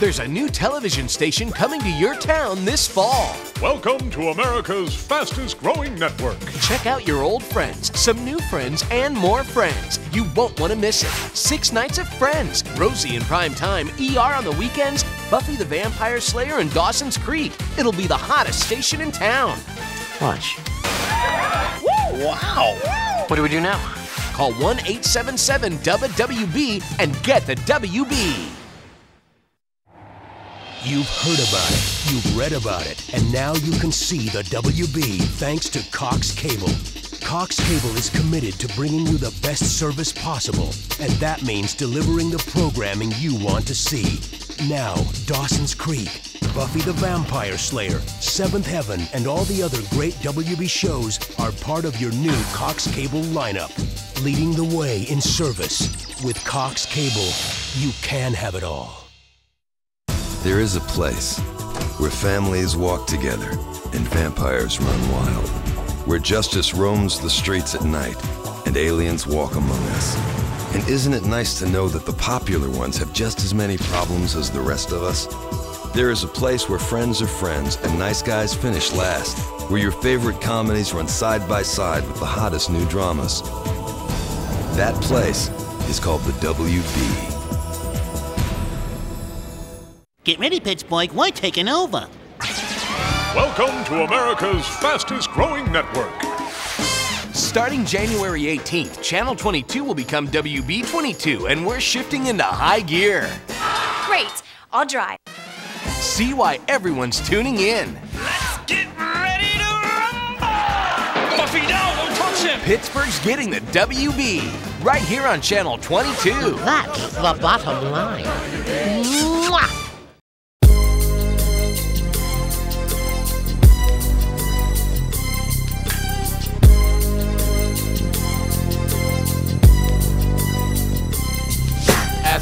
There's a new television station coming to your town this fall. Welcome to America's fastest growing network. Check out your old friends, some new friends, and more friends. You won't want to miss it. Six nights of Friends, Rosie in prime time, ER on the weekends, Buffy the Vampire Slayer, and Dawson's Creek. It'll be the hottest station in town. Watch. Wow! What do we do now? Call 1 877 WB and get the WB. You've heard about it, you've read about it, and now you can see the WB thanks to Cox Cable. Cox Cable is committed to bringing you the best service possible, and that means delivering the programming you want to see. Now, Dawson's Creek, Buffy the Vampire Slayer, Seventh Heaven, and all the other great WB shows are part of your new Cox Cable lineup. Leading the way in service. With Cox Cable, you can have it all. There is a place where families walk together and vampires run wild, where justice roams the streets at night and aliens walk among us. And isn't it nice to know that the popular ones have just as many problems as the rest of us? There is a place where friends are friends and nice guys finish last, where your favorite comedies run side by side with the hottest new dramas. That place is called the WB. Get ready, Pittsburgh. We're taking over. Welcome to America's fastest growing network. Starting January 18th, Channel 22 will become WB 22, and we're shifting into high gear. Great. I'll drive. See why everyone's tuning in. Let's get ready to rumble! Buffy, no, don't touch him! Pittsburgh's getting the WB right here on Channel 22. That's the bottom line. Mwah!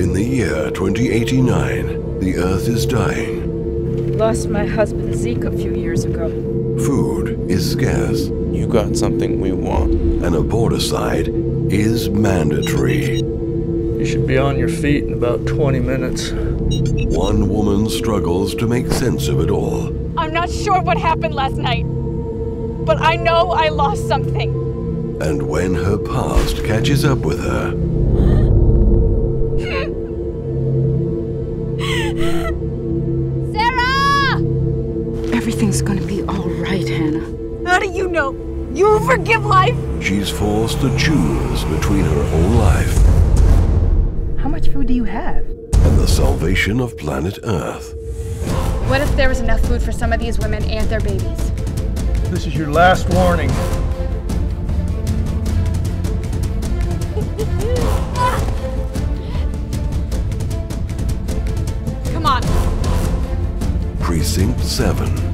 In the year 2089, the Earth is dying. Lost my husband Zeke a few years ago. Food is scarce. You got something we want. And aborticide is mandatory. You should be on your feet in about 20 minutes. One woman struggles to make sense of it all. I'm not sure what happened last night, but I know I lost something. And when her past catches up with her, Everything's gonna be all right, Hannah. How do you know? You forgive life? she's forced to choose between her own life How much food do you have? and the salvation of planet Earth. What if there was enough food for some of these women and their babies? This is your last warning. Come on. Precinct 7.